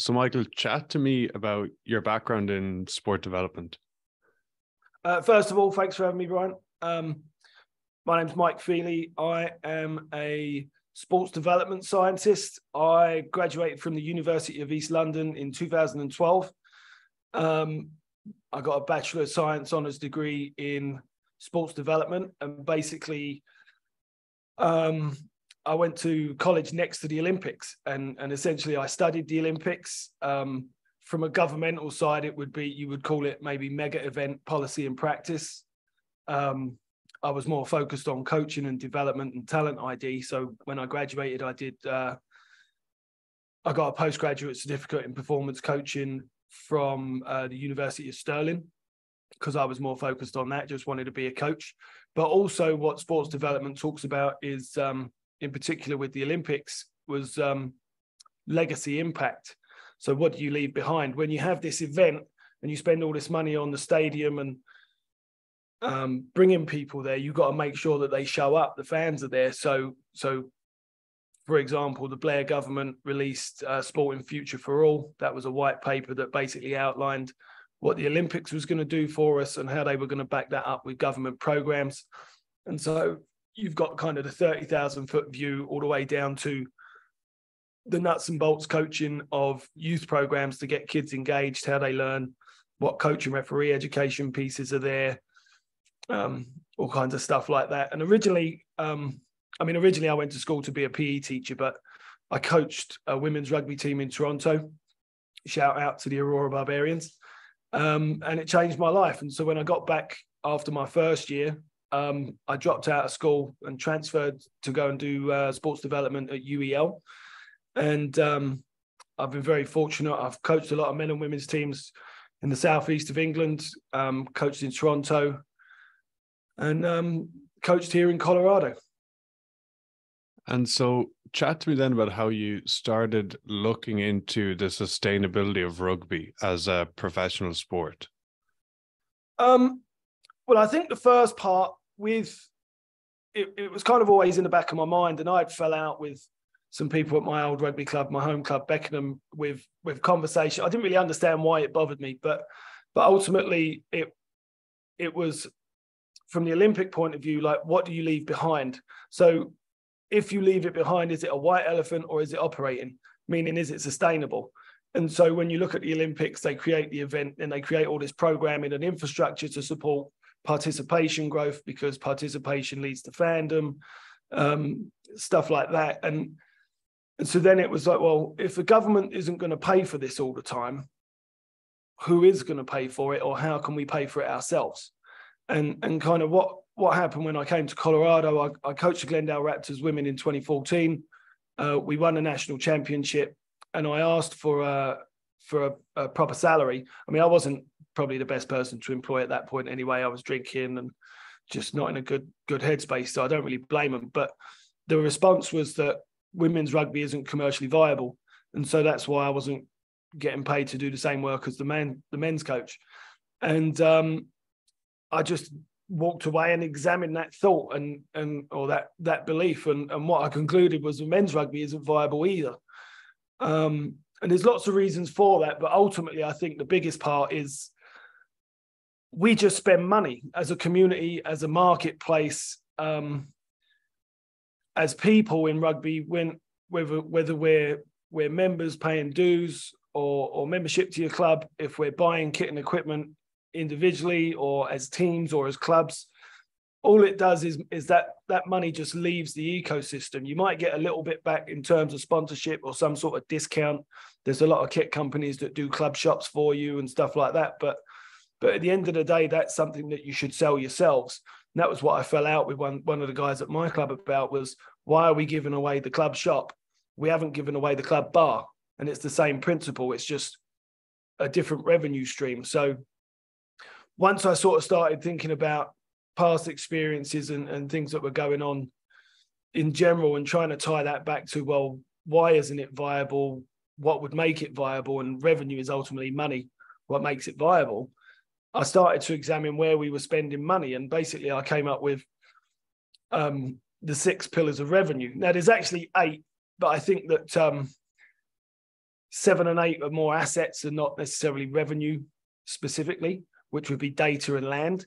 So, Michael, chat to me about your background in sport development. Uh, first of all, thanks for having me, Brian. Um, my name's Mike Feely. I am a sports development scientist. I graduated from the University of East London in 2012. Um, I got a Bachelor of Science honours degree in sports development, and basically, um, I went to college next to the Olympics, and and essentially I studied the Olympics. Um, from a governmental side, it would be you would call it maybe mega event policy and practice. Um, I was more focused on coaching and development and talent ID. So when I graduated, I did. Uh, I got a postgraduate certificate in performance coaching from uh, the University of Stirling because I was more focused on that. Just wanted to be a coach, but also what sports development talks about is um, in particular with the Olympics, was um, legacy impact. So, what do you leave behind when you have this event and you spend all this money on the stadium and um, bringing people there? You've got to make sure that they show up. The fans are there. So, so for example, the Blair government released uh, Sporting Future for All. That was a white paper that basically outlined what the Olympics was going to do for us and how they were going to back that up with government programs. And so you've got kind of the 30,000 foot view all the way down to the nuts and bolts coaching of youth programs to get kids engaged, how they learn, what coach and referee education pieces are there, um, all kinds of stuff like that. And originally, um, I mean, originally I went to school to be a PE teacher, but I coached a women's rugby team in Toronto. Shout out to the Aurora Barbarians. Um, and it changed my life. And so when I got back after my first year, um, I dropped out of school and transferred to go and do uh, sports development at UEL. And um, I've been very fortunate. I've coached a lot of men and women's teams in the southeast of England, um, coached in Toronto, and um, coached here in Colorado. And so, chat to me then about how you started looking into the sustainability of rugby as a professional sport. Um, well, I think the first part with it, it was kind of always in the back of my mind, and I'd fell out with some people at my old rugby club, my home club, Beckenham, with with conversation. I didn't really understand why it bothered me, but but ultimately it it was from the Olympic point of view, like what do you leave behind? So if you leave it behind, is it a white elephant or is it operating? Meaning, is it sustainable? And so when you look at the Olympics, they create the event and they create all this programming and infrastructure to support participation growth because participation leads to fandom, um, stuff like that. And, so then it was like, well, if the government isn't going to pay for this all the time, who is going to pay for it or how can we pay for it ourselves? And, and kind of what, what happened when I came to Colorado, I, I coached the Glendale Raptors women in 2014. Uh, we won a national championship and I asked for a, for a, a proper salary. I mean, I wasn't probably the best person to employ at that point anyway. I was drinking and just not in a good good headspace, so I don't really blame them. But the response was that women's rugby isn't commercially viable, and so that's why I wasn't getting paid to do the same work as the men the men's coach. And um, I just walked away and examined that thought and and or that that belief, and and what I concluded was the men's rugby isn't viable either. Um, and there's lots of reasons for that, but ultimately, I think the biggest part is we just spend money as a community, as a marketplace, um, as people in rugby. When whether whether we're we're members paying dues or or membership to your club, if we're buying kit and equipment individually or as teams or as clubs, all it does is is that that money just leaves the ecosystem. You might get a little bit back in terms of sponsorship or some sort of discount. There's a lot of kit companies that do club shops for you and stuff like that, but but at the end of the day, that's something that you should sell yourselves. And that was what I fell out with one, one of the guys at my club about was why are we giving away the club shop? We haven't given away the club bar. And it's the same principle. It's just a different revenue stream. So once I sort of started thinking about past experiences and, and things that were going on in general and trying to tie that back to, well, why isn't it viable? What would make it viable? And revenue is ultimately money. What makes it viable? I started to examine where we were spending money, and basically I came up with um, the six pillars of revenue. Now there's actually eight, but I think that um, seven and eight are more assets and not necessarily revenue specifically, which would be data and land.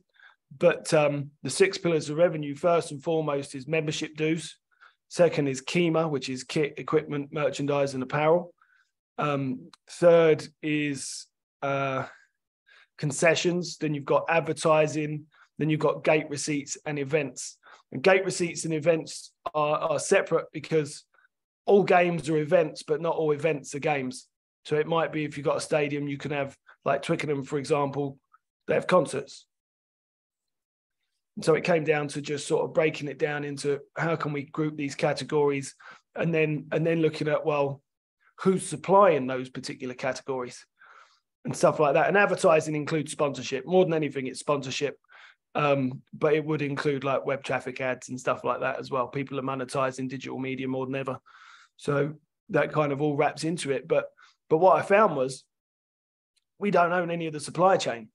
But um, the six pillars of revenue, first and foremost, is membership dues. Second is KEMA, which is kit, equipment, merchandise, and apparel. Um, third is uh, concessions. Then you've got advertising. Then you've got gate receipts and events. And gate receipts and events are, are separate because all games are events, but not all events are games. So it might be if you've got a stadium, you can have like Twickenham, for example, they have concerts. And so it came down to just sort of breaking it down into how can we group these categories and then and then looking at well, who's supplying those particular categories and stuff like that. And advertising includes sponsorship. More than anything, it's sponsorship. Um, but it would include like web traffic ads and stuff like that as well. People are monetizing digital media more than ever. So that kind of all wraps into it. But but what I found was we don't own any of the supply chain.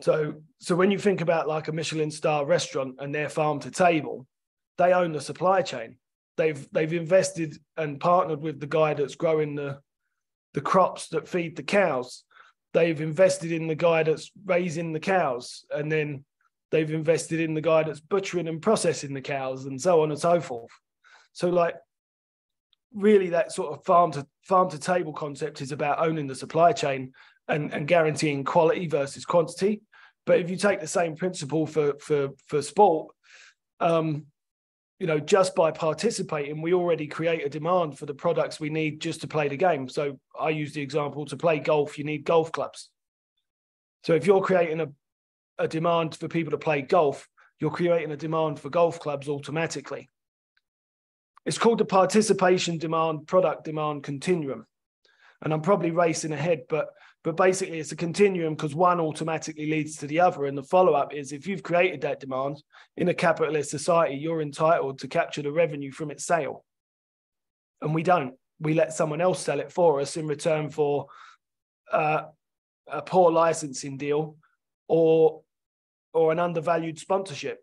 So so when you think about like a Michelin star restaurant and their farm to table, they own the supply chain. They've they've invested and partnered with the guy that's growing the the crops that feed the cows. They've invested in the guy that's raising the cows, and then they've invested in the guy that's butchering and processing the cows, and so on and so forth. So like really that sort of farm to farm to table concept is about owning the supply chain and, and guaranteeing quality versus quantity. But if you take the same principle for for for sport, um, you know, just by participating, we already create a demand for the products we need just to play the game. So I use the example to play golf, you need golf clubs. So if you're creating a, a demand for people to play golf, you're creating a demand for golf clubs automatically. It's called the participation demand product demand continuum. And I'm probably racing ahead, but but basically it's a continuum because one automatically leads to the other. And the follow-up is if you've created that demand in a capitalist society, you're entitled to capture the revenue from its sale. And we don't. We let someone else sell it for us in return for uh, a poor licensing deal or or an undervalued sponsorship.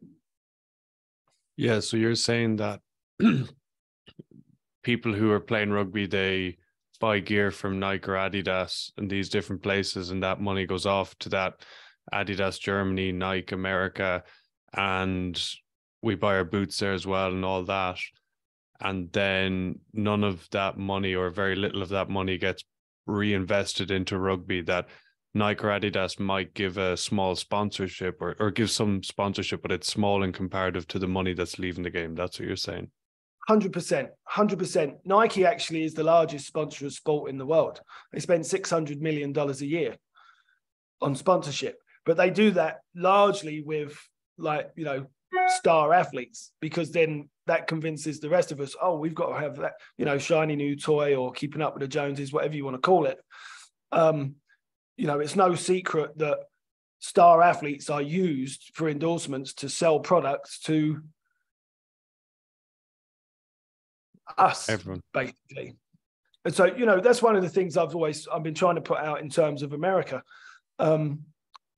Yeah, so you're saying that people who are playing rugby they buy gear from Nike or Adidas and these different places, and that money goes off to that Adidas Germany, Nike America, and we buy our boots there as well and all that. And then none of that money or very little of that money gets reinvested into rugby that Nike or Adidas might give a small sponsorship or, or give some sponsorship, but it's small in comparative to the money that's leaving the game. That's what you're saying. Hundred percent, hundred percent. Nike actually is the largest sponsor of sport in the world. They spend six hundred million dollars a year on sponsorship, but they do that largely with like you know star athletes because then that convinces the rest of us. Oh, we've got to have that you know shiny new toy or keeping up with the Joneses, whatever you want to call it. Um, you know, it's no secret that star athletes are used for endorsements to sell products to us, Everyone. basically. And so, you know, that's one of the things I've always I've been trying to put out in terms of America. Um,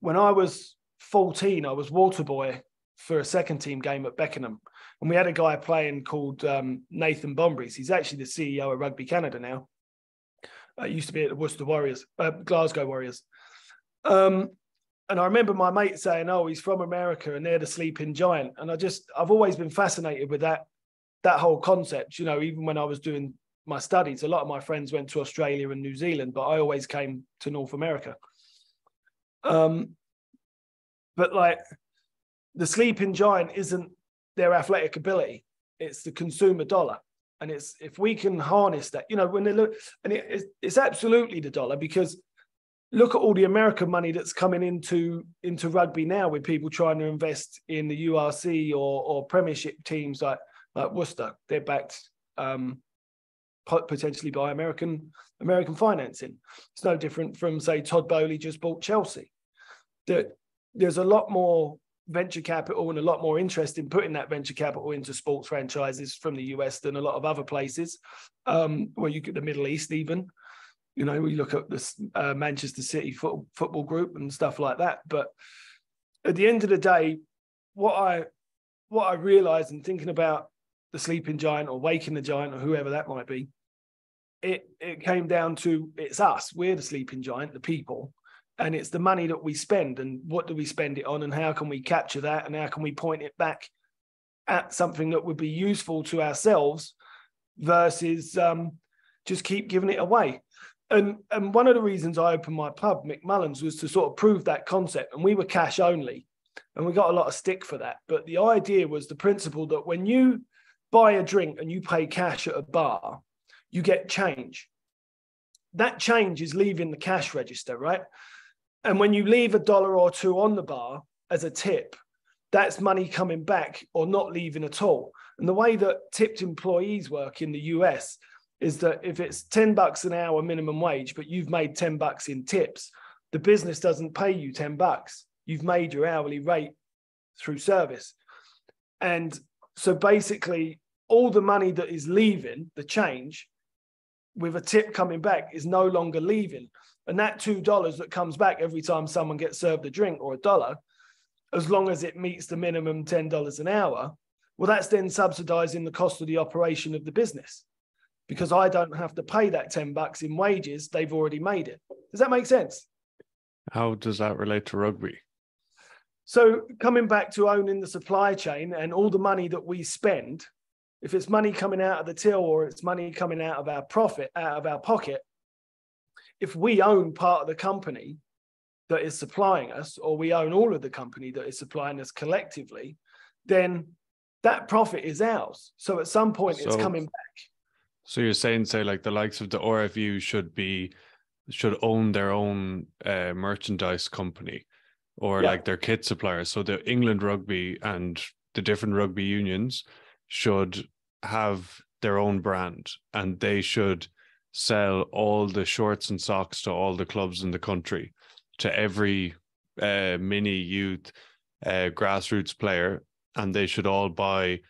when I was 14, I was water boy for a second team game at Beckenham. And we had a guy playing called um, Nathan Bombrys. He's actually the CEO of Rugby Canada now. Uh, used to be at the Worcester Warriors, uh, Glasgow Warriors. Um, and I remember my mate saying, "Oh, he's from America, and they're the sleeping giant." And I just, I've always been fascinated with that that whole concept, you know, even when I was doing my studies, a lot of my friends went to Australia and New Zealand, but I always came to North America. Um, but like the sleeping giant isn't their athletic ability; it's the consumer dollar, and it's if we can harness that, you know, when they look, and it, it's, it's absolutely the dollar because look at all the American money that's coming into into rugby now, with people trying to invest in the URC or or Premiership teams like like Worcester. They're backed um, potentially by American American financing. It's no different from say Todd Boehly just bought Chelsea. That there's a lot more venture capital and a lot more interest in putting that venture capital into sports franchises from the US than a lot of other places. Um, you get the Middle East even. You know, we look at this uh, Manchester City foot, football group and stuff like that. But at the end of the day, what I what I realized in thinking about the sleeping giant or waking the giant or whoever that might be it it came down to it's us. We're the sleeping giant, the people, and it's the money that we spend and what do we spend it on and how can we capture that and how can we point it back at something that would be useful to ourselves versus um, just keep giving it away. And and one of the reasons I opened my pub, McMullen's, was to sort of prove that concept. And we were cash only, and we got a lot of stick for that. But the idea was the principle that when you buy a drink and you pay cash at a bar, you get change. That change is leaving the cash register, right? And when you leave a dollar or two on the bar as a tip, that's money coming back or not leaving at all. And the way that tipped employees work in the US is that if it's 10 bucks an hour minimum wage, but you've made 10 bucks in tips, the business doesn't pay you 10 bucks. You've made your hourly rate through service. And so basically, all the money that is leaving, the change, with a tip coming back, is no longer leaving. And that $2 that comes back every time someone gets served a drink or a dollar, as long as it meets the minimum $10 an hour, well, that's then subsidizing the cost of the operation of the business because I don't have to pay that 10 bucks in wages. They've already made it. Does that make sense? How does that relate to rugby? So, coming back to owning the supply chain and all the money that we spend, if it's money coming out of the till or it's money coming out of our profit, out of our pocket, if we own part of the company that is supplying us, or we own all of the company that is supplying us collectively, then that profit is ours. So at some point, so, it's coming back. So you're saying, say, like the likes of the RFU should be should own their own uh, merchandise company or yeah. like their kit suppliers. So the England Rugby and the different rugby unions should have their own brand and they should sell all the shorts and socks to all the clubs in the country to every uh, mini youth uh, grassroots player and they should all buy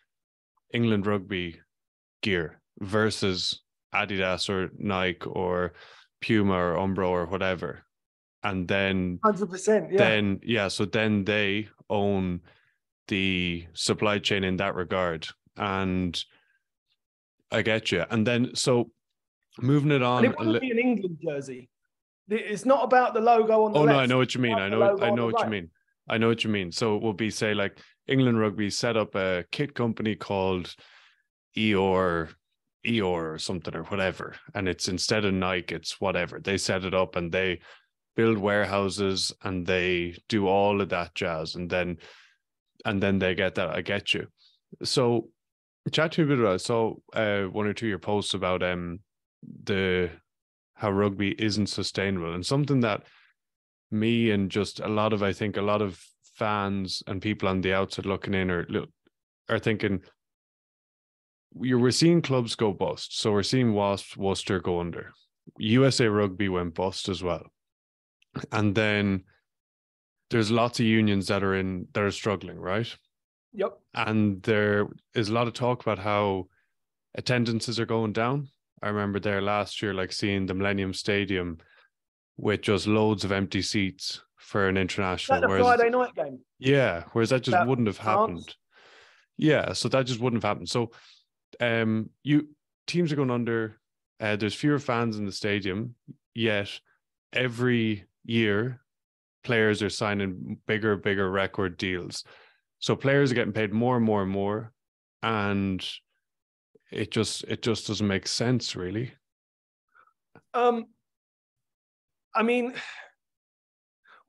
England rugby gear versus Adidas or Nike or Puma or Umbro or whatever. And then 100%, yeah. Then yeah, so then they own the supply chain in that regard. And I get you. And then so moving it on. And it wouldn't be an England jersey. It's not about the logo on the. Oh left. no, I know what you mean. I know. I know what right. you mean. I know what you mean. So it will be say like England Rugby set up a kit company called Eor Eor or something or whatever. And it's instead of Nike, it's whatever. They set it up and they build warehouses and they do all of that jazz. And then and then they get that. I get you. So chat to me a bit about so uh one or two of your posts about um the how rugby isn't sustainable and something that me and just a lot of I think a lot of fans and people on the outside looking in are are thinking we're seeing clubs go bust. So we're seeing Wasps, Worcester go under. USA Rugby went bust as well. And then there's lots of unions that are in that are struggling, right? Yep. And there is a lot of talk about how attendances are going down. I remember there last year, like seeing the Millennium Stadium with just loads of empty seats for an international. That Friday night game. Yeah, whereas that just that wouldn't have happened. Yeah, so that just wouldn't have happened. So um, you teams are going under. Uh, there's fewer fans in the stadium, yet every year players are signing bigger, bigger record deals. So players are getting paid more and more and more, and it just it just doesn't make sense, really. Um, I mean,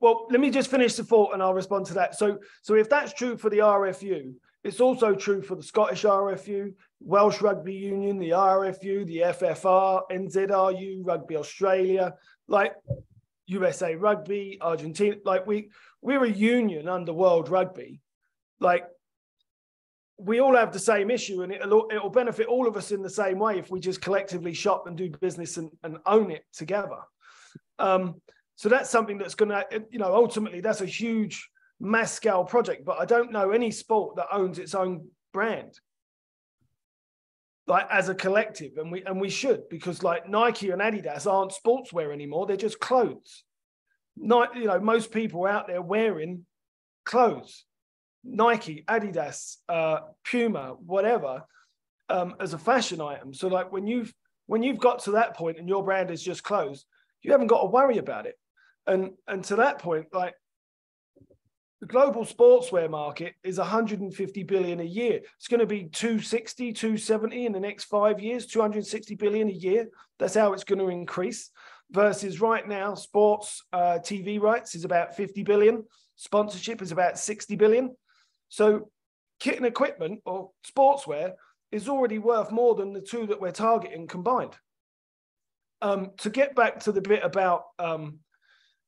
well, let me just finish the thought, and I'll respond to that. So, so if that's true for the RFU, it's also true for the Scottish RFU, Welsh Rugby Union, the RFU, the FFR, NZRU, Rugby Australia, like USA Rugby, Argentina. Like we we're a union under World Rugby. Like we all have the same issue, and it'll it'll benefit all of us in the same way if we just collectively shop and do business and, and own it together. Um, so that's something that's going to, you know, ultimately that's a huge mass scale project, but I don't know any sport that owns its own brand. Like as a collective, and we and we should because like Nike and Adidas aren't sportswear anymore; they're just clothes. Not you know most people out there wearing clothes, Nike, Adidas, uh, Puma, whatever, um, as a fashion item. So like when you've when you've got to that point and your brand is just closed, you haven't got to worry about it. And and to that point, like the global sportswear market is 150 billion a year. It's going to be 260, 270 in the next five years, 260 billion a year. That's how it's going to increase. Versus right now, sports uh, TV rights is about 50 billion, sponsorship is about 60 billion. So, kit and equipment or sportswear is already worth more than the two that we're targeting combined. Um, to get back to the bit about um,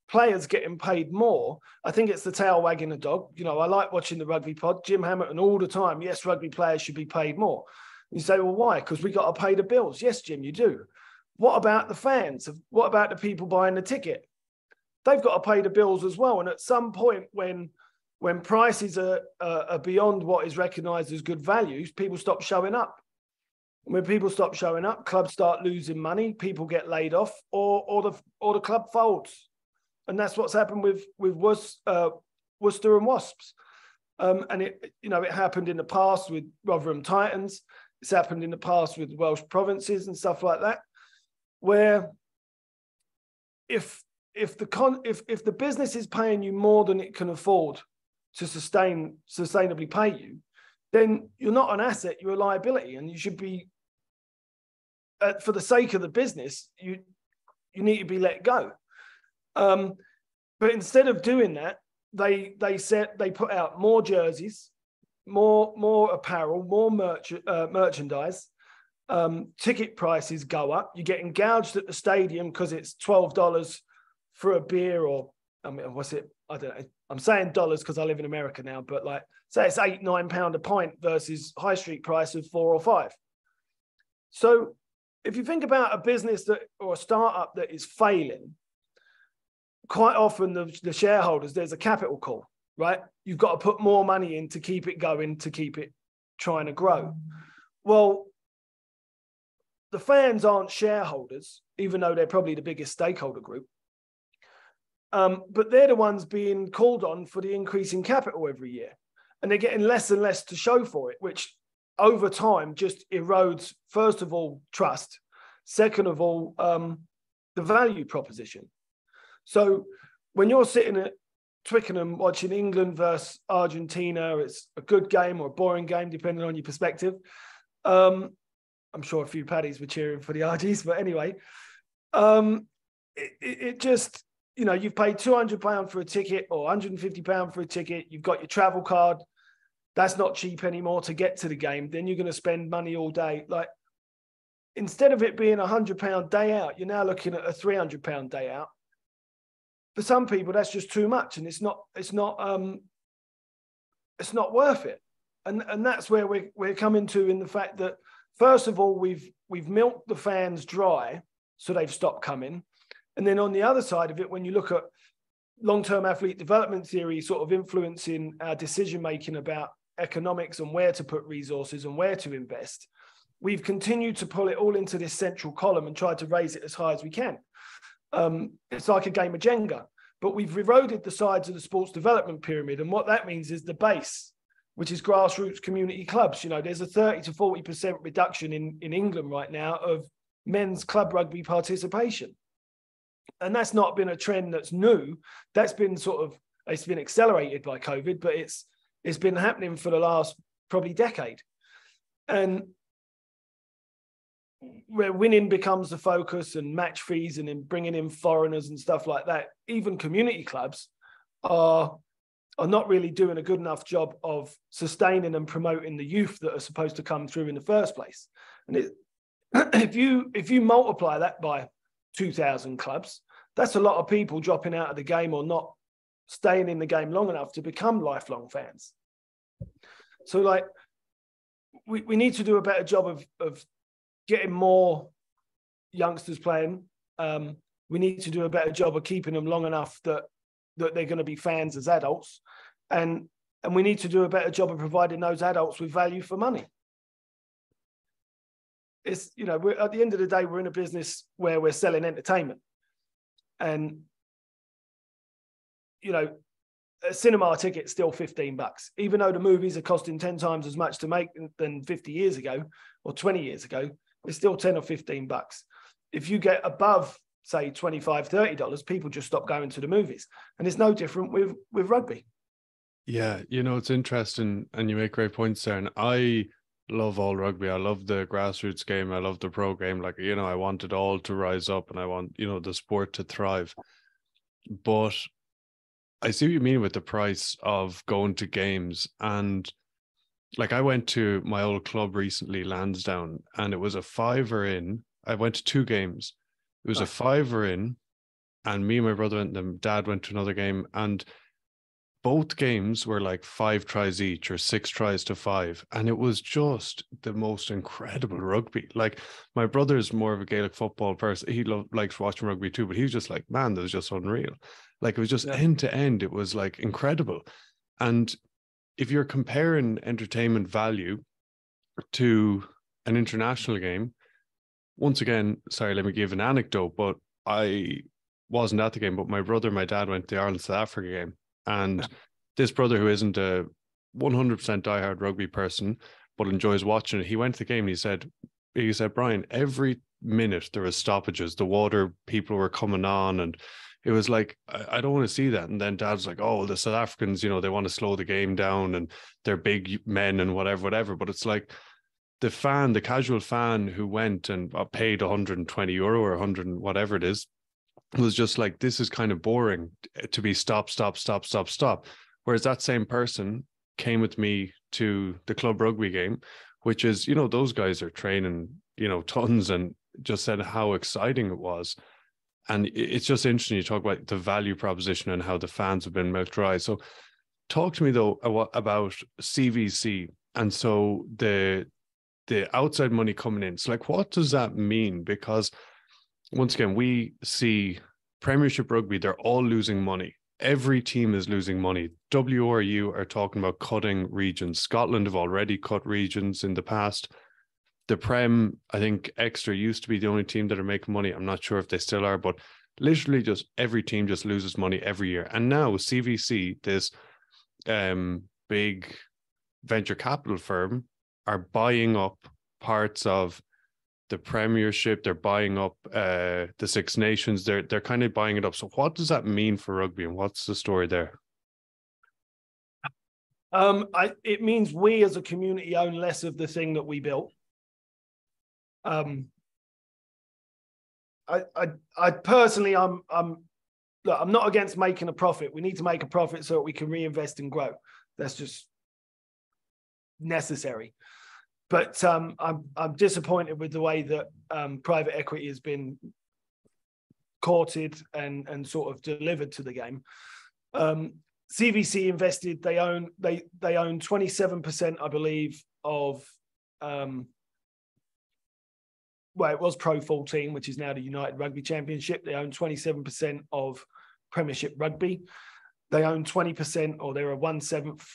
players getting paid more, I think it's the tail wagging the dog. You know, I like watching the rugby pod. Jim Hamilton all the time. Yes, rugby players should be paid more. You say, well, why? Because we got to pay the bills. Yes, Jim, you do. What about the fans? What about the people buying the ticket? They've got to pay the bills as well. And at some point, when when prices are, uh, are beyond what is recognised as good values, people stop showing up. When people stop showing up, clubs start losing money. People get laid off, or or the or the club folds and that's what's happened with with uh, Worcester and Wasps. Um, and it, you know, it happened in the past with Rotherham Titans. It's happened in the past with Welsh provinces and stuff like that, where if if the con if if the business is paying you more than it can afford to sustain sustainably pay you, then you're not an asset, you're a liability, and you should be. Uh, for the sake of the business, you you need to be let go. Um, but instead of doing that, they they set they put out more jerseys, more more apparel, more merch, uh, merchandise. Um, ticket prices go up. You get gouged at the stadium because it's twelve dollars for a beer, or I mean, what's it? I don't know. I'm saying dollars because I live in America now, but like say it's eight nine pound a pint versus high street price of four or five. So if you think about a business that or a startup that is failing, quite often the, the shareholders, there's a capital call, right? You've got to put more money in to keep it going, to keep it trying to grow. Well, the fans aren't shareholders, even though they're probably the biggest stakeholder group. Um, but they're the ones being called on for the increase in capital every year. And they're getting less and less to show for it, which over time just erodes, first of all, trust. Second of all, um, the value proposition. So when you're sitting at Twickenham watching England versus Argentina, it's a good game or a boring game, depending on your perspective. Um, I'm sure a few paddies were cheering for the Argies, but anyway, um, it, it, just, you know, you've paid £200 for a ticket or £150 for a ticket, you've got your travel card. That's not cheap anymore to get to the game. Then you're going to spend money all day. Like, instead of it being a £100 day out, you're now looking at a £300 day out for some people that's just too much and it's not it's not um it's not worth it and and that's where we're, we're coming to in the fact that first of all we've we've milked the fans dry so they've stopped coming and then on the other side of it when you look at long-term athlete development theory sort of influencing our decision making about economics and where to put resources and where to invest we've continued to pull it all into this central column and try to raise it as high as we can um, it's like a game of Jenga. But we've eroded the sides of the sports development pyramid. And what that means is the base, which is grassroots community clubs. You know, there's a 30 to 40% reduction in, in England right now of men's club rugby participation. And that's not been a trend that's new. That's been sort of, it's been accelerated by COVID, but it's it's been happening for the last probably decade. And where winning becomes the focus and match fees and in bringing in foreigners and stuff like that, even community clubs are are not really doing a good enough job of sustaining and promoting the youth that are supposed to come through in the first place. And it, if you if you multiply that by 2,000 clubs, that's a lot of people dropping out of the game or not staying in the game long enough to become lifelong fans. So, like, we, we need to do a better job of, of getting more youngsters playing. Um, we need to do a better job of keeping them long enough that that they're going to be fans as adults, and and we need to do a better job of providing those adults with value for money. It's you know at the end of the day we're in a business where we're selling entertainment, and you know a cinema ticket's still 15 bucks even though the movies are costing 10 times as much to make than 50 years ago or 20 years ago it's still 10 or 15 bucks. If you get above, say, 25, 30 dollars, people just stop going to the movies. And it's no different with with rugby. Yeah, you know, it's interesting and you make great points there. And I love all rugby. I love the grassroots game. I love the pro game. Like, you know, I want it all to rise up and I want, you know, the sport to thrive. But I see what you mean with the price of going to games. And like I went to my old club recently, Lansdowne, and it was a fiver in. I went to two games. It was a fiver in, and me and my brother and the dad went to another game, and both games were like five tries each or six tries to five. And it was just the most incredible rugby. Like my brother's more of a Gaelic football person. He lo- likes watching rugby too, but he was just like, man, that was just unreal. Like it was just yeah. end to end. It was like incredible. And if you're comparing entertainment value to an international game, once again, sorry, let me give an anecdote, but I wasn't at the game, but my brother, my dad went to the Ireland South Africa game and this brother, who isn't a 100% diehard rugby person, but enjoys watching it, he went to the game and he said, he said, Brian, every minute there was stoppages. The water people were coming on, and it was like, I, don't want to see that. And then dad's like, oh, the South Africans, you know, they want to slow the game down and they're big men and whatever, whatever. But it's like the fan, the casual fan who went and uh, paid 120 euro or 100 whatever it is, was just like this is kind of boring eh, to be stop stop stop stop stop. Whereas that same person came with me to the club rugby game which is you know those guys are training you know tons and just said how exciting it was. And it's just interesting you talk about the value proposition and how the fans have been milk dry so talk to me though about cvc and so the the outside money coming in. So like what does that mean? Because once again, we see Premiership rugby, they're all losing money. Every team is losing money. WRU are talking about cutting regions. Scotland have already cut regions in the past. The Prem, I think Exeter used to be the only team that are making money. I'm not sure if they still are, but literally just every team just loses money every year. And now CVC, this um, big venture capital firm, are buying up parts of the Premiership. They're buying up uh, the Six Nations. They're they're kind of buying it up. So what does that mean for rugby, and what's the story there? Um, I, it means we as a community own less of the thing that we built. Um, I, I, I personally, I'm, I'm, look, I'm not against making a profit. We need to make a profit so that we can reinvest and grow. That's just necessary. But um, I'm I'm disappointed with the way that um, private equity has been courted and and sort of delivered to the game. Um, CVC invested. They own they they own 27 percent, I believe, of um, well, it was Pro 14, which is now the United Rugby Championship. They own 27 percent of Premiership Rugby. They own 20 percent, or they're a one seventh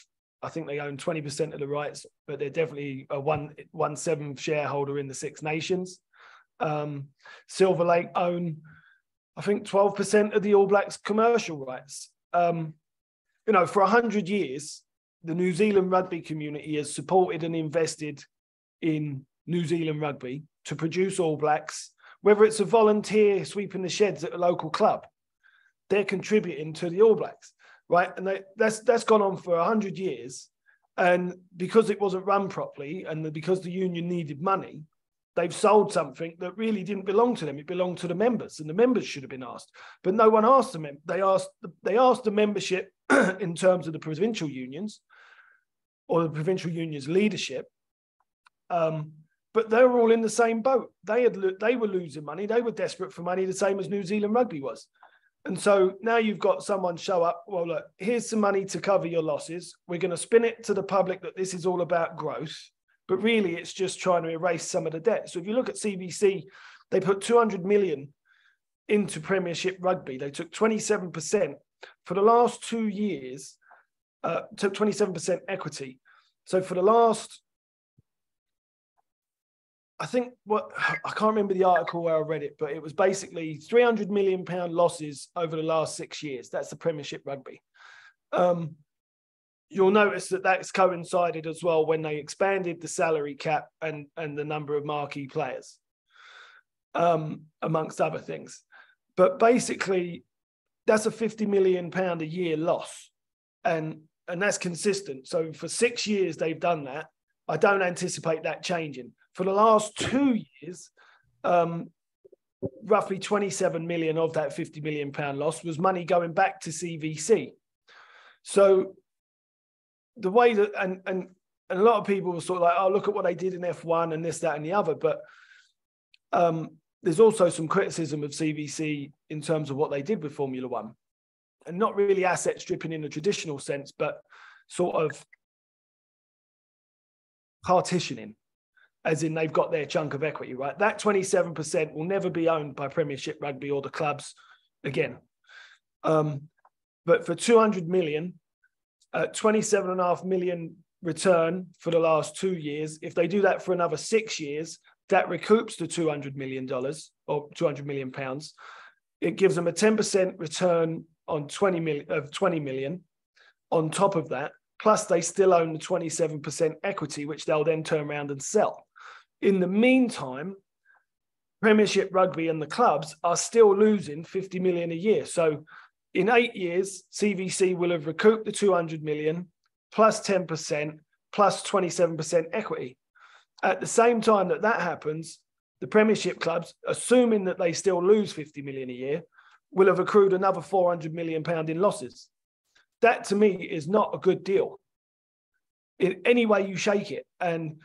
I think they own 20% of the rights, but they're definitely a one one seventh shareholder in the Six Nations. Um, Silver Lake own, I think, 12% of the All Blacks commercial rights. Um, you know, for 100 years, the New Zealand rugby community has supported and invested in New Zealand rugby to produce All Blacks, whether it's a volunteer sweeping the sheds at a local club, they're contributing to the All Blacks right? And they, that's that's gone on for hundred years, and because it wasn't run properly, and because the union needed money, they've sold something that really didn't belong to them. It belonged to the members, and the members should have been asked, but no one asked them. They asked they asked the membership in terms of the provincial unions or the provincial unions leadership. Um, but they were all in the same boat. They had they were losing money. They were desperate for money, the same as New Zealand rugby was. And so now you've got someone show up. Well, look, here's some money to cover your losses. We're going to spin it to the public that this is all about growth, but really it's just trying to erase some of the debt. So if you look at CVC, they put 200 million into Premiership rugby. They took 27% for the last two years, uh, took 27% equity. So for the last I think what I can't remember the article where I read it, but it was basically 300 million pound losses over the last six years. That's the Premiership rugby. Um, you'll notice that that's coincided as well when they expanded the salary cap and and the number of marquee players, um, amongst other things. But basically, that's a fifty million pound a year loss, and and that's consistent. So for six years they've done that. I don't anticipate that changing. For the last two years, um, roughly 27 million of that 50 million pound loss was money going back to CVC. So the way that and and and a lot of people were sort of like, oh, look at what they did in F1 and this, that, and the other. But um, there's also some criticism of CVC in terms of what they did with Formula One. And not really asset stripping in the traditional sense, but sort of partitioning, as in they've got their chunk of equity, right? That 27% will never be owned by Premiership Rugby or the clubs again. Um, but for 200 million, uh, 27 and a half million return for the last two years. If they do that for another six years, that recoups the 200 million dollars or 200 million pounds. It gives them a 10% return on 20 million of 20 million on top of that. Plus, they still own the 27% equity, which they'll then turn around and sell. In the meantime, Premiership Rugby and the clubs are still losing 50 million a year. So in eight years, CVC will have recouped the 200 million plus 10% plus 27% equity. At the same time that that happens, the Premiership clubs, assuming that they still lose 50 million a year, will have accrued another 400 million pound in losses. That to me is not a good deal. In any way you shake it, and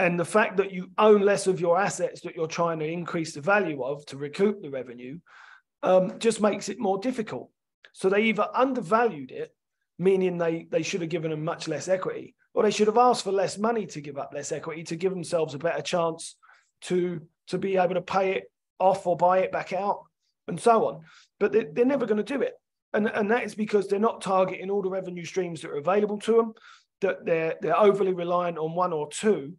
and the fact that you own less of your assets that you're trying to increase the value of to recoup the revenue, um, just makes it more difficult. So they either undervalued it, meaning they, they should have given them much less equity, or they should have asked for less money to give up less equity to give themselves a better chance to, to be able to pay it off or buy it back out and so on. But they, they're never going to do it. And, and that is because they're not targeting all the revenue streams that are available to them, that they're, they're overly reliant on one or two.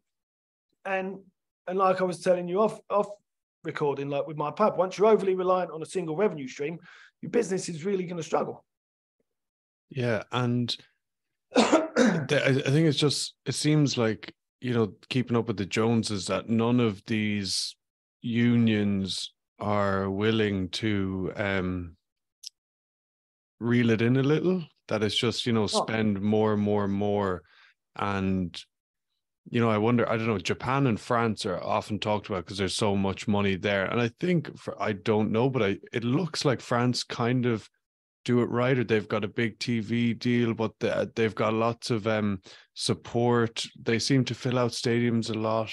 And, and like I was telling you off, off recording, like with my pub, once you're overly reliant on a single revenue stream, your business is really going to struggle. Yeah, and I think it's just it seems like you know keeping up with the Joneses that none of these unions are willing to um reel it in a little. That it's just you know spend more and more and more, and you know, I wonder, I don't know, Japan and France are often talked about because there's so much money there. And I think for, I don't know, but I, it looks like France kind of do it right, or they've got a big TV deal, but they, they've got lots of um, support. They seem to fill out stadiums a lot.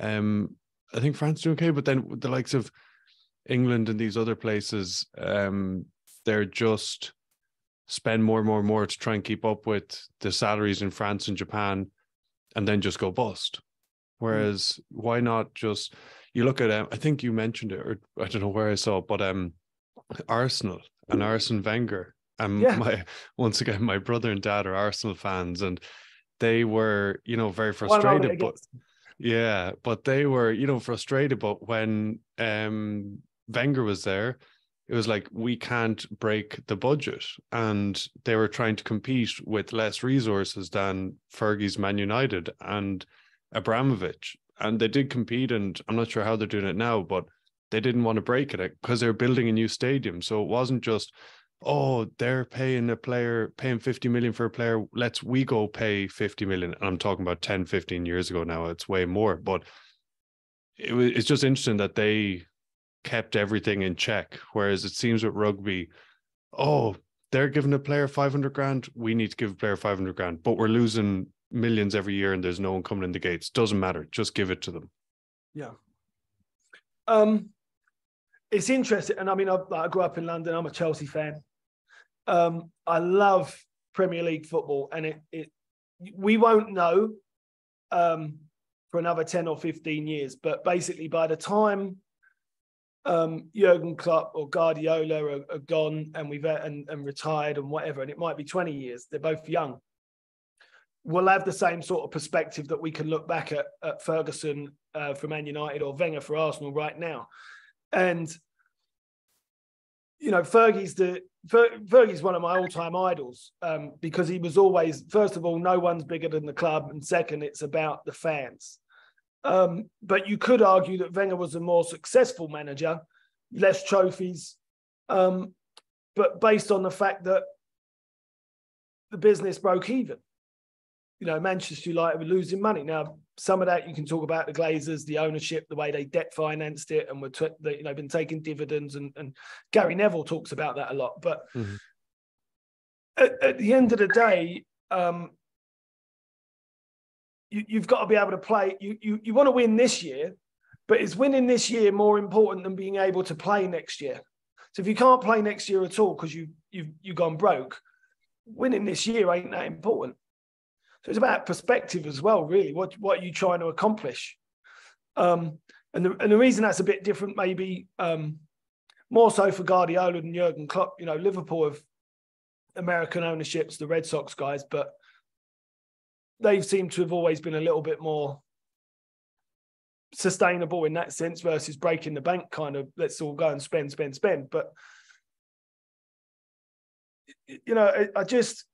Um, I think France do okay, but then the likes of England and these other places, um, they're just spend more and more and more to try and keep up with the salaries in France and Japan and then just go bust. Mm. Whereas mm. why not just you look at um, I think you mentioned it or I don't know where I saw it, but um Arsenal and Arsene Wenger. Um yeah. my once again my brother and dad are Arsenal fans and they were, you know, very frustrated but yeah, but they were, you know, frustrated but when um Wenger was there, it was like we can't break the budget. And they were trying to compete with less resources than Fergie's Man United and Abramovich. And they did compete and I'm not sure how they're doing it now but they didn't want to break it because they're building a new stadium. So it wasn't just oh they're paying a player paying 50 million for a player. Let's we go pay 50 million. And I'm talking about 10 15 years ago now. It's way more. But it was it's just interesting that they kept everything in check. Whereas it seems with rugby, oh, they're giving a player 500 grand. We need to give a player 500 grand, but we're losing millions every year and there's no one coming in the gates. Doesn't matter. Just give it to them. Yeah. Um, it's interesting. And I mean, I, I grew up in London. I'm a Chelsea fan. Um, I love Premier League football and it, it we won't know um, for another 10 or 15 years. But basically, by the time um, Jurgen Klopp or Guardiola are, are gone and we've and, and retired and whatever, and it might be 20 years. They're both young. We'll have the same sort of perspective that we can look back at, at Ferguson uh, for Man United or Wenger for Arsenal right now. And you know, Fergie's the Fergie's one of my all-time idols um, because he was always, first of all, no one's bigger than the club, and second, it's about the fans. Um, but you could argue that Wenger was a more successful manager, less trophies, um, but based on the fact that the business broke even. You know, Manchester United were losing money. Now, some of that you can talk about the Glazers, the ownership, the way they debt financed it, and were t- they, you know been taking dividends, and, and Gary Neville talks about that a lot. But mm-hmm. at, at, the end of the day, um, you, you've got to be able to play. You you you want to win this year, but is winning this year more important than being able to play next year? So if you can't play next year at all because you you've you've gone broke, winning this year ain't that important. So it's about perspective as well, really. What what are you trying to accomplish? Um, and the and the reason that's a bit different, maybe um, more so for Guardiola and Jurgen Klopp. You know, Liverpool have American ownerships, the Red Sox guys, but they've seemed to have always been a little bit more sustainable in that sense versus breaking the bank kind of let's all go and spend spend spend but you know i, I just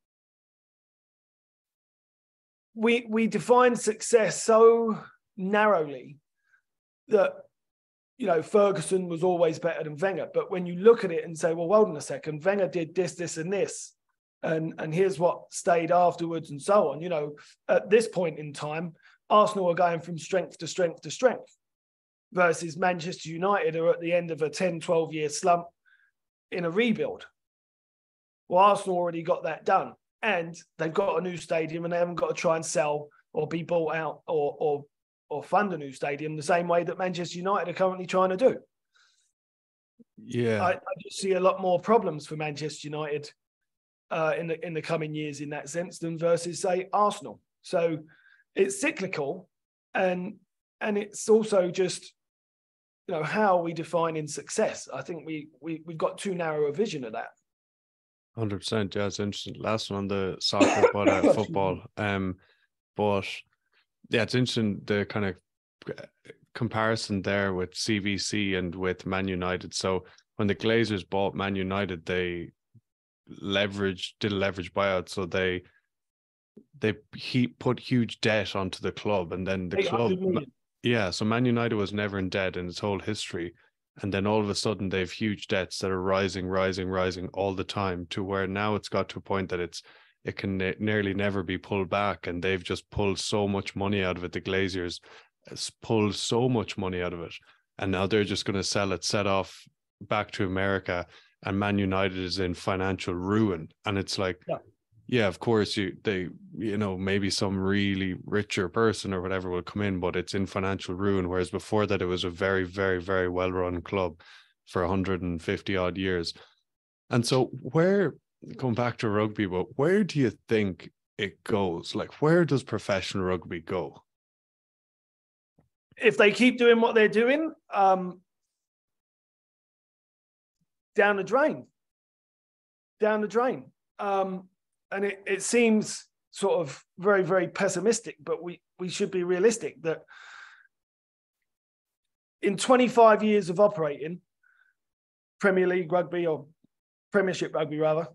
we we define success so narrowly that you know Ferguson was always better than Wenger. But when you look at it and say, well, hold on a second, Wenger did this, this, and this, and and here's what stayed afterwards, and so on. You know, at this point in time, Arsenal are going from strength to strength to strength, versus Manchester United are at the end of a 10, 12 year slump in a rebuild. Well, Arsenal already got that done and they've got a new stadium and they haven't got to try and sell or be bought out or or or fund a new stadium the same way that Manchester United are currently trying to do. Yeah, I, I just see a lot more problems for Manchester United uh, in the in the coming years in that sense than versus say Arsenal. So it's cyclical, and and it's also just you know how we define in success. I think we we we've got too narrow a vision of that. Hundred percent. Yeah, it's interesting. Last one on the soccer, but uh, football. Um, but yeah, it's interesting the kind of uh, comparison there with CVC and with Man United. So when the Glazers bought Man United, they leveraged did a leverage buyout, so they they he put huge debt onto the club, and then the club. Yeah, so Man United was never in debt in its whole history and then all of a sudden they have huge debts that are rising rising rising all the time to where now it's got to a point that it's it can ne- nearly never be pulled back and they've just pulled so much money out of it the Glazers uh, pulled so much money out of it and now they're just going to sell it set off back to america and man united is in financial ruin. And it's like yeah. yeah of course you they you know maybe some really richer person or whatever will come in but it's in financial ruin. Whereas before that it was a very very very well run club for 150 odd years. And so where going back to rugby but where do you think it goes? Like where does professional rugby go? If they keep doing what they're doing um down the drain. Down the drain. Um and it, it seems sort of very very pessimistic but we we should be realistic that in 25 years of operating premier league rugby or premiership rugby rather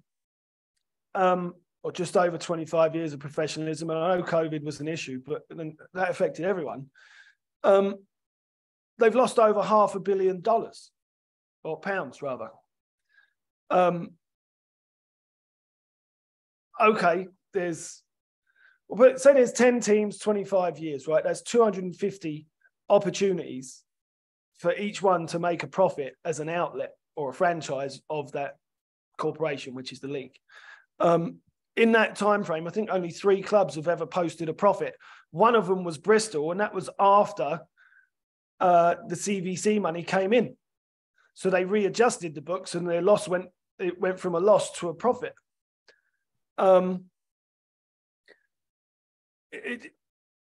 um, or just over 25 years of professionalism and i know covid was an issue but that affected everyone um, they've lost over half a billion dollars or pounds rather um, okay, there's but say there's 10 teams, 25 years, right? That's 250 opportunities for each one to make a profit as an outlet or a franchise of that corporation, which is the league. Um, in that time frame, I think only three clubs have ever posted a profit. One of them was Bristol, and that was after uh, the CVC money came in. So they readjusted the books, and their loss went it went from a loss to a profit. Um, it,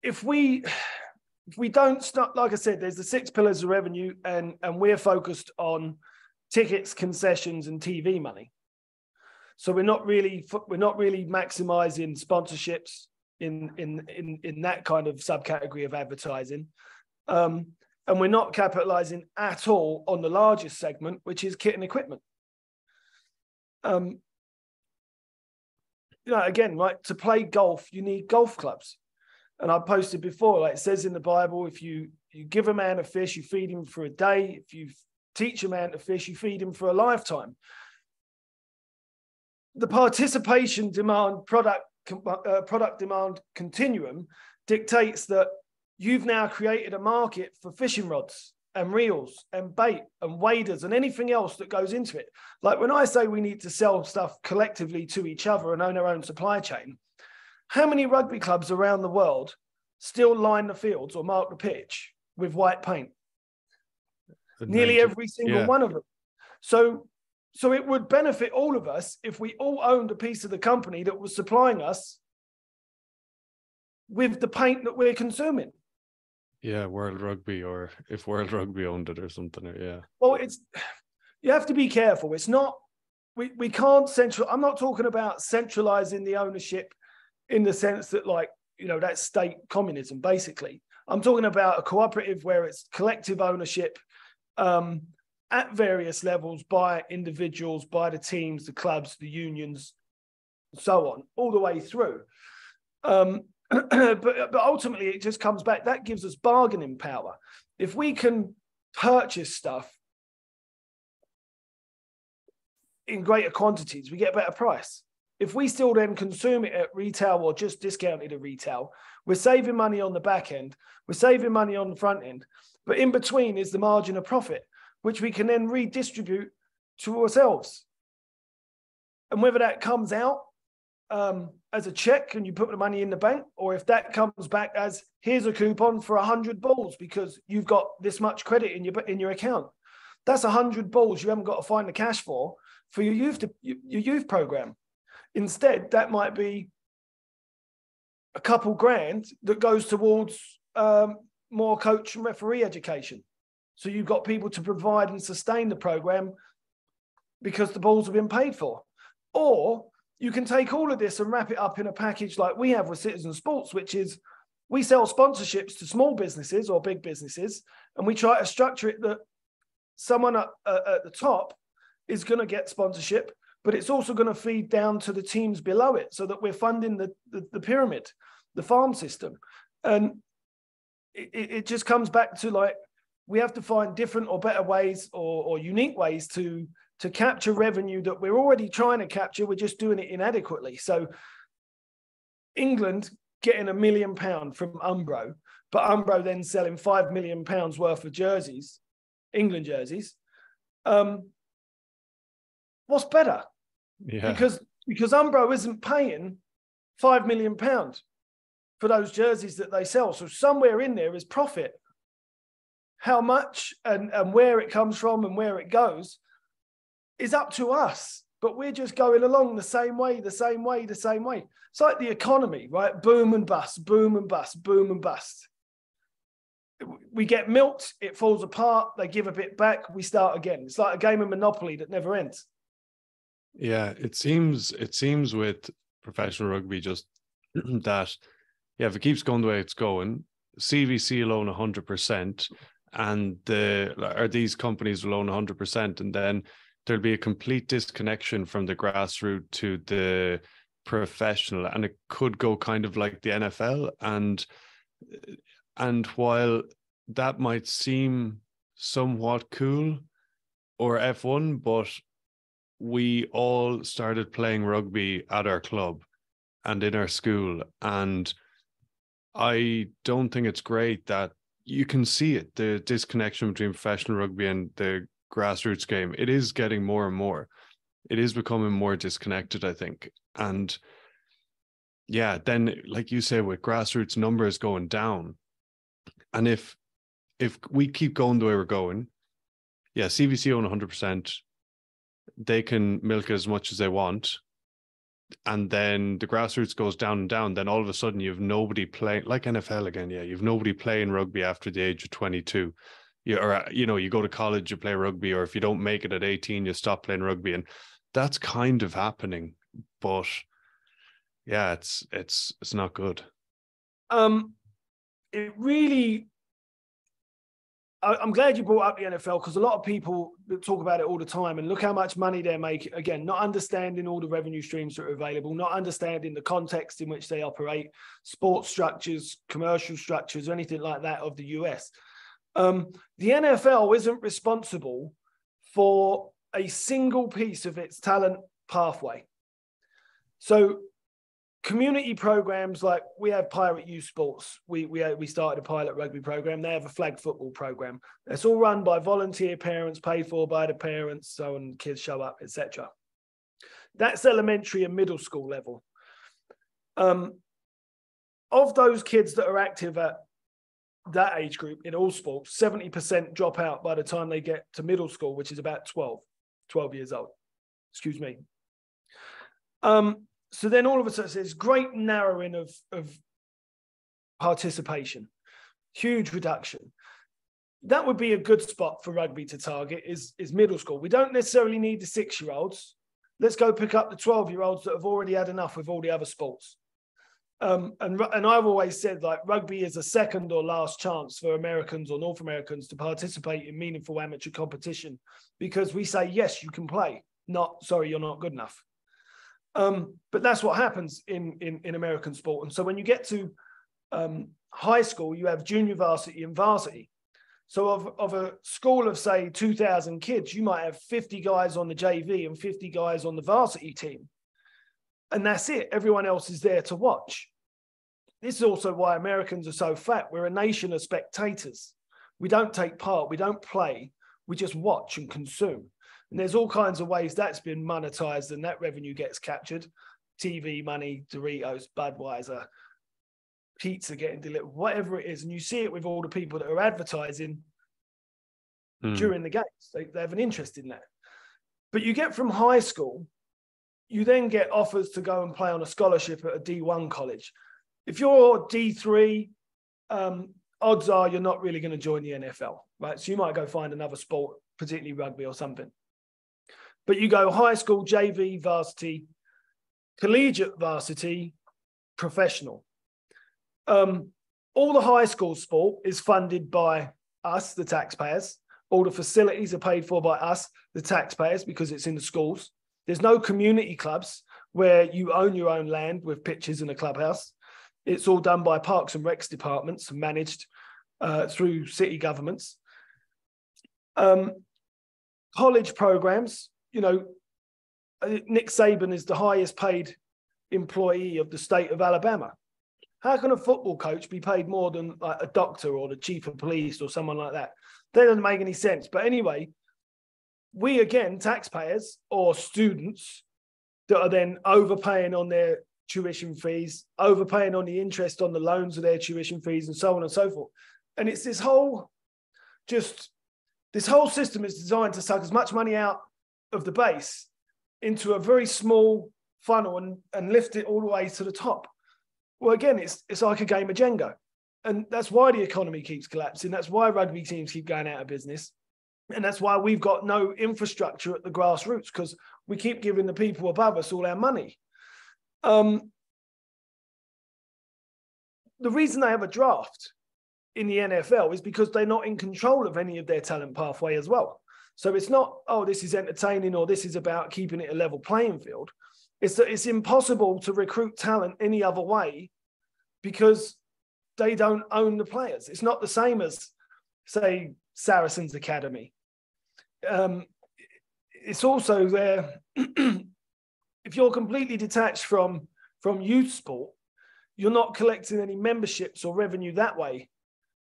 if we if we don't start, like I said, there's the six pillars of revenue, and and we're focused on tickets, concessions, and TV money. So we're not really we're not really maximizing sponsorships in in in in that kind of subcategory of advertising, um, and we're not capitalizing at all on the largest segment, which is kit and equipment. Um, you know, again, like to play golf, you need golf clubs. And I posted before, like it says in the Bible, if you you give a man a fish, you feed him for a day. If you teach a man to fish, you feed him for a lifetime. The participation demand product uh, product demand continuum dictates that you've now created a market for fishing rods and reels and bait and waders and anything else that goes into it. Like when I say we need to sell stuff collectively to each other and own our own supply chain, how many rugby clubs around the world still line the fields or mark the pitch with white paint? Nearly every single yeah. one of them. So, so it would benefit all of us if we all owned a piece of the company that was supplying us with the paint that we're consuming. Yeah, World Rugby, or if World Rugby owned it or something. Or, yeah. Well, it's you have to be careful. It's not we we can't central. I'm not talking about centralizing the ownership in the sense that like you know that's state communism basically. I'm talking about a cooperative where it's collective ownership um, at various levels by individuals, by the teams, the clubs, the unions, so on, all the way through. Um, but but ultimately it just comes back. That gives us bargaining power. If we can purchase stuff in greater quantities we get a better price. If we still then consume it at retail or just discounted at retail we're saving money on the back end we're saving money on the front end but in between is the margin of profit which we can then redistribute to ourselves. And whether that comes out um, as a check and you put the money in the bank, or if that comes back as here's a coupon for hundred balls because you've got this much credit in your in your account. That's hundred balls you haven't got to find the cash for for your youth your youth program. Instead, that might be a couple grand that goes towards um, more coach and referee education. So you've got people to provide and sustain the program because the balls have been paid for. Or you can take all of this and wrap it up in a package like we have with Citizen Sports, which is we sell sponsorships to small businesses or big businesses, and we try to structure it that someone at, uh, at the top is going to get sponsorship, but it's also going to feed down to the teams below it so that we're funding the, the, the pyramid, the farm system. And it, it just comes back to like, we have to find different or better ways or, or unique ways to to capture revenue that we're already trying to capture. We're just doing it inadequately. So England getting a million pound from Umbro, but Umbro then selling five million pounds worth of jerseys, England jerseys. Um, what's better? Yeah. Because because Umbro isn't paying five million pounds for those jerseys that they sell. So somewhere in there is profit. How much and, and where it comes from and where it goes is up to us. But we're just going along the same way, the same way, the same way. It's like the economy, right? Boom and bust, boom and bust, boom and bust. We get milked, it falls apart, they give a bit back, we start again. It's like a game of Monopoly that never ends. Yeah, it seems it seems with professional rugby just that yeah, if it keeps going the way it's going, CVC alone 100%, and the are these companies alone 100%, and then there'll be a complete disconnection from the grassroots to the professional and it could go kind of like the NFL and and while that might seem somewhat cool or F1 but we all started playing rugby at our club and in our school. And I don't think it's great that you can see it the disconnection between professional rugby and the grassroots game, it is getting more and more. It is becoming more disconnected, I think. And yeah, then like you say, with grassroots numbers going down, and if if we keep going the way we're going, yeah, CVC own 100%. They can milk it as much as they want. And then the grassroots goes down and down. Then all of a sudden, you have nobody playing, like NFL again. Yeah, you have nobody playing rugby after the age of 22 you or uh, you know you go to college you play rugby or if you don't make it at 18 you stop playing rugby and that's kind of happening but yeah it's it's it's not good um it really I'm glad you brought up the NFL because a lot of people talk about it all the time and look how much money they're making. Again, not understanding all the revenue streams that are available, not understanding the context in which they operate, sports structures, commercial structures, or anything like that of the US. Um, the NFL isn't responsible for a single piece of its talent pathway. So community programs like we have Pirate Youth Sports. We we we started a pilot rugby program. They have a flag football program. It's all run by volunteer parents, paid for by the parents, so when kids show up, etc. That's elementary and middle school level. Um, of those kids that are active at that age group in all sports, 70% drop out by the time they get to middle school, which is about 12, 12 years old. Excuse me. Um, so then all of a sudden there's great narrowing of, of participation, huge reduction. That would be a good spot for rugby to target is, is middle school. We don't necessarily need the six year olds. Let's go pick up the 12 year olds that have already had enough with all the other sports. Um, and, and I've always said like rugby is a second or last chance for Americans or North Americans to participate in meaningful amateur competition because we say, yes, you can play, not sorry, you're not good enough. Um, but that's what happens in, in, in American sport. And so when you get to um, high school, you have junior varsity and varsity. So of, of a school of say 2000 kids, you might have 50 guys on the JV and 50 guys on the varsity team. And that's it. Everyone else is there to watch. This is also why Americans are so fat. We're a nation of spectators. We don't take part, we don't play, we just watch and consume. And there's all kinds of ways that's been monetized and that revenue gets captured. TV money, Doritos, Budweiser, pizza getting delivered, whatever it is. And you see it with all the people that are advertising mm. during the games. They, they have an interest in that. But you get from high school, you then get offers to go and play on a scholarship at a D1 college. If you're D3, um, odds are you're not really going to join the NFL, right? So you might go find another sport, particularly rugby or something. But you go high school, JV, varsity, collegiate varsity, professional. Um, all the high school sport is funded by us, the taxpayers. All the facilities are paid for by us, the taxpayers, because it's in the schools. There's no community clubs where you own your own land with pitches and a clubhouse. It's all done by parks and recs departments, and managed uh, through city governments. Um, college programs you know, uh, Nick Saban is the highest paid employee of the state of Alabama. How can a football coach be paid more than like a doctor or the chief of police or someone like that? That doesn't make any sense. But anyway, we again, taxpayers or students that are then overpaying on their tuition fees, overpaying on the interest on the loans of their tuition fees, and so on and so forth. And it's this whole just this whole system is designed to suck as much money out of the base into a very small funnel and, and lift it all the way to the top. Well, again, it's it's like a game of Jenga. And that's why the economy keeps collapsing. That's why rugby teams keep going out of business. And that's why we've got no infrastructure at the grassroots because we keep giving the people above us all our money. Um, the reason they have a draft in the NFL is because they're not in control of any of their talent pathway as well. So it's not, oh, this is entertaining or this is about keeping it a level playing field. It's that it's impossible to recruit talent any other way because they don't own the players. It's not the same as, say, Saracens Academy. Um, it's also there, if you're completely detached from, from youth sport, you're not collecting any memberships or revenue that way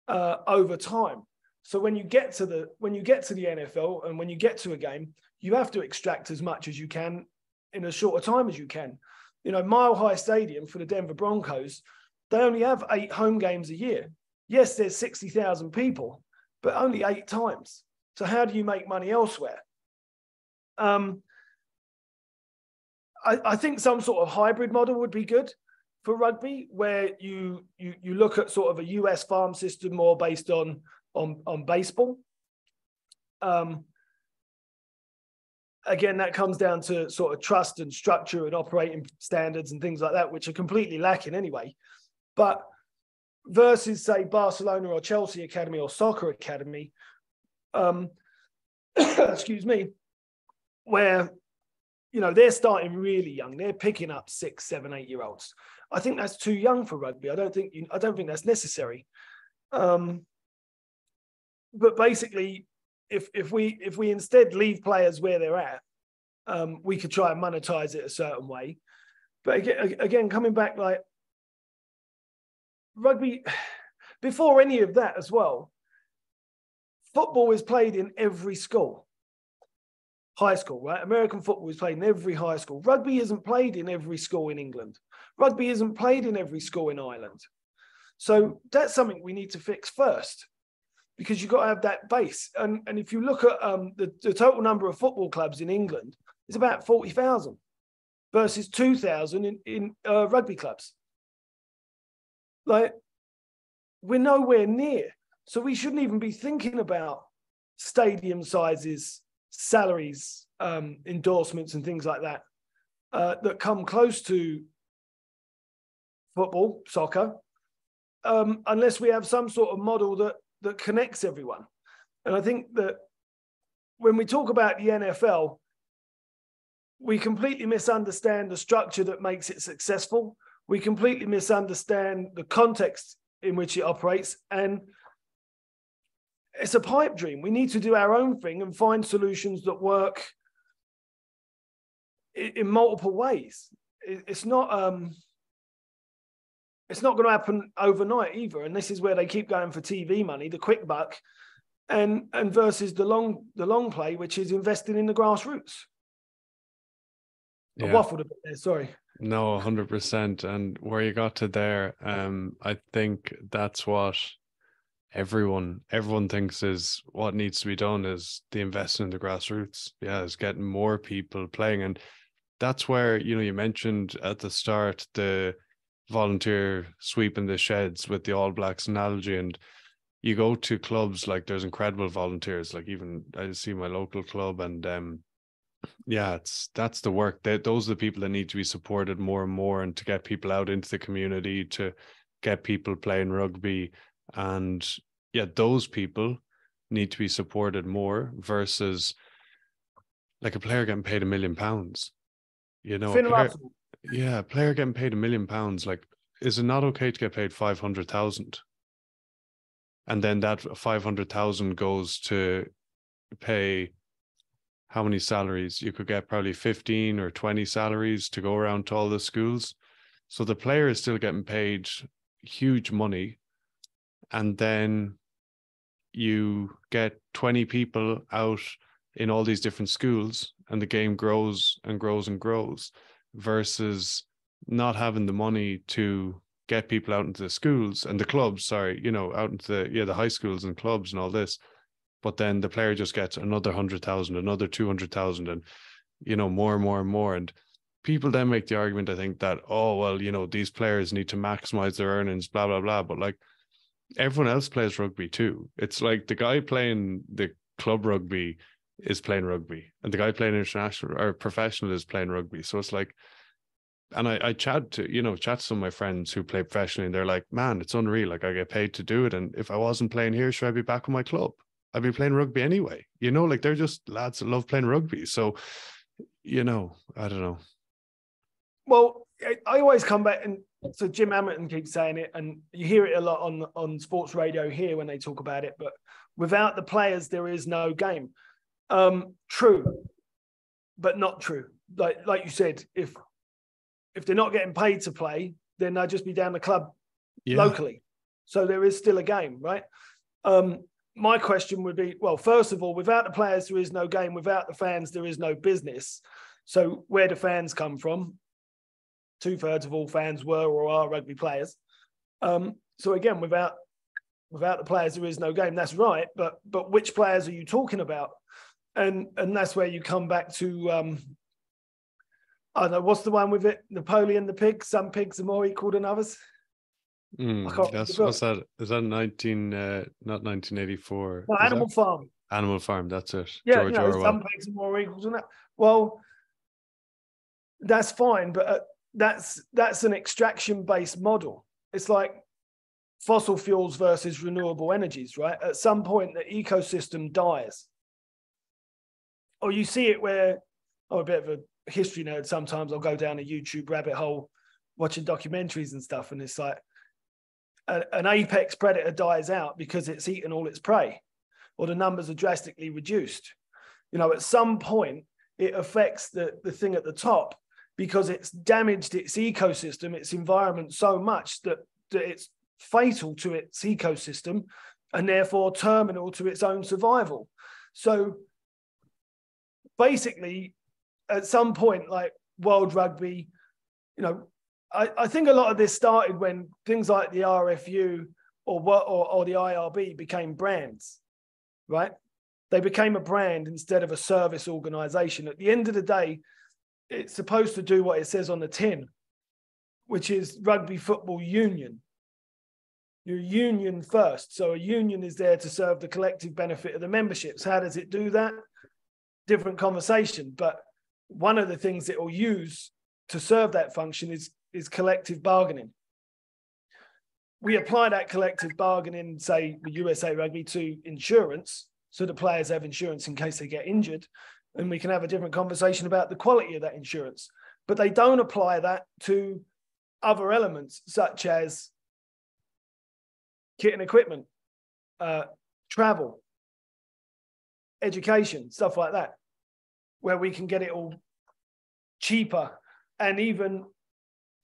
uh, over time. So when you get to the when you get to the NFL and when you get to a game, you have to extract as much as you can in as short a time as you can. You know, Mile High Stadium for the Denver Broncos, they only have eight home games a year. Yes, there's 60,000 people, but only eight times. So how do you make money elsewhere? Um, I, I think some sort of hybrid model would be good for rugby, where you you you look at sort of a US farm system more based on on on baseball. Um, again, that comes down to sort of trust and structure and operating standards and things like that, which are completely lacking anyway. But versus say Barcelona or Chelsea academy or soccer academy. Um, excuse me, where you know they're starting really young. They're picking up six, seven, eight year olds. I think that's too young for rugby. I don't think you, I don't think that's necessary. Um, but basically, if if we if we instead leave players where they're at, um, we could try and monetize it a certain way. But again, again, coming back like rugby, before any of that as well, football is played in every school. High school, right? American football is played in every high school. Rugby isn't played in every school in England. Rugby isn't played in every school in Ireland. So that's something we need to fix first because you've got to have that base. And, and if you look at um, the, the total number of football clubs in England, it's about 40,000 versus 2,000 in, in uh, rugby clubs. Like, we're nowhere near. So we shouldn't even be thinking about stadium sizes, salaries, um, endorsements, and things like that uh, that come close to football, soccer, um, unless we have some sort of model that that connects everyone. And I think that when we talk about the NFL, we completely misunderstand the structure that makes it successful. We completely misunderstand the context in which it operates. And it's a pipe dream. We need to do our own thing and find solutions that work in, multiple ways. it's not um, it's not going to happen overnight either. And this is where they keep going for TV money, the quick buck, and and versus the long the long play, which is investing in the grassroots. Yeah. I waffled a bit there. Sorry. No, hundred percent. And where you got to there, um, I think that's what everyone everyone thinks is what needs to be done is the investment in the grassroots. Yeah, is getting more people playing, and that's where you know you mentioned at the start the volunteer sweeping the sheds with the All Blacks analogy, and you go to clubs like there's incredible volunteers. Like even I see my local club, and um, yeah, it's that's the work that those are the people that need to be supported more and more, and to get people out into the community to get people playing rugby, and yeah, those people need to be supported more versus like a player getting paid a million pounds. You know, a player, yeah, a player getting paid a million pounds, like, is it not okay to get paid 500,000? And then that 500,000 goes to pay how many salaries? You could get probably 15 or 20 salaries to go around to all the schools. So the player is still getting paid huge money. And then you get 20 people out in all these different schools, and the game grows and grows and grows versus not having the money to get people out into the schools and the clubs, sorry, you know, out into the yeah, the high schools and clubs and all this. But then the player just gets another hundred thousand, another two hundred thousand, and you know, more and more and more. And people then make the argument, I think, that, oh, well, you know, these players need to maximize their earnings, blah, blah, blah. But like everyone else plays rugby too. It's like the guy playing the club rugby is playing rugby and the guy playing international or professional is playing rugby. So it's like, and I, I chat to, you know, chat to some of my friends who play professionally and they're like, man, it's unreal. Like I get paid to do it. And if I wasn't playing here, should I be back with my club? I'd be playing rugby anyway. You know, like they're just lads that love playing rugby. So, you know, I don't know. Well, I always come back and so Jim Hamilton keeps saying it, and you hear it a lot on on sports radio here when they talk about it. But without the players, there is no game. Um, true, but not true. Like like you said, if if they're not getting paid to play, then they'll just be down the club yeah. locally. So there is still a game, right? Um, my question would be well, first of all, without the players, there is no game. Without the fans, there is no business. So where do fans come from? Two thirds of all fans were or are rugby players. Um, so again, without without the players, there is no game. That's right. But but which players are you talking about? and and that's where you come back to um I don't know what's the one with it Napoleon the pig some pigs are more equal than others mm, that's what's that is that 19 uh, not 1984 no, Animal that? Farm Animal Farm that's it yeah George you know, some pigs are more equal than that well that's fine but uh, that's that's an extraction based model it's like fossil fuels versus renewable energies, right? At some point, the ecosystem dies. Or you see it where, I'm a bit of a history nerd. Sometimes I'll go down a YouTube rabbit hole watching documentaries and stuff, and it's like a, an apex predator dies out because it's eaten all its prey, or the numbers are drastically reduced. You know, at some point, it affects the, the thing at the top because it's damaged its ecosystem, its environment so much that, that it's fatal to its ecosystem and therefore terminal to its own survival. So basically, at some point, like World Rugby, you know, I, I think a lot of this started when things like the RFU or what or, or the IRB became brands, right? They became a brand instead of a service organization. At the end of the day, it's supposed to do what it says on the tin, which is rugby football union. Your union first. So a union is there to serve the collective benefit of the memberships. How does it do that? Different conversation. But one of the things it will use to serve that function is, is collective bargaining. We apply that collective bargaining, say, the USA Rugby to insurance. So the players have insurance in case they get injured. And we can have a different conversation about the quality of that insurance. But they don't apply that to other elements, such as kit and equipment, uh, travel, education, stuff like that, where we can get it all cheaper. And even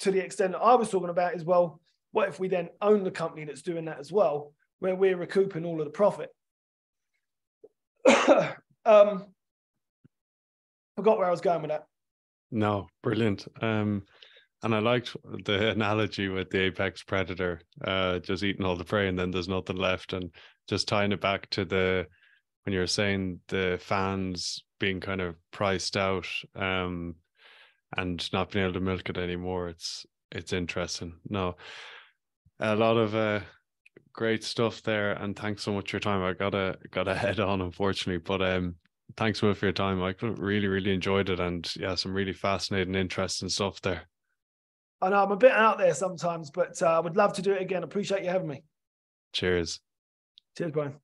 to the extent that I was talking about as well, what if we then own the company that's doing that as well, where we're recouping all of the profit? um, forgot where I was going with that. No, brilliant. Um, and I liked the analogy with the apex predator, uh, just eating all the prey and then there's nothing left. And just tying it back to the when you're saying the fans being kind of priced out um, and not being able to milk it anymore. It's it's interesting. No, a lot of uh, great stuff there, and thanks so much for your time. I gotta gotta head on, unfortunately, but um, thanks Will, for your time, Michael. Really, really enjoyed it, and yeah, some really fascinating, interesting stuff there. I know I'm a bit out there sometimes, but uh, I would love to do it again. Appreciate you having me. Cheers. Cheers, Brian.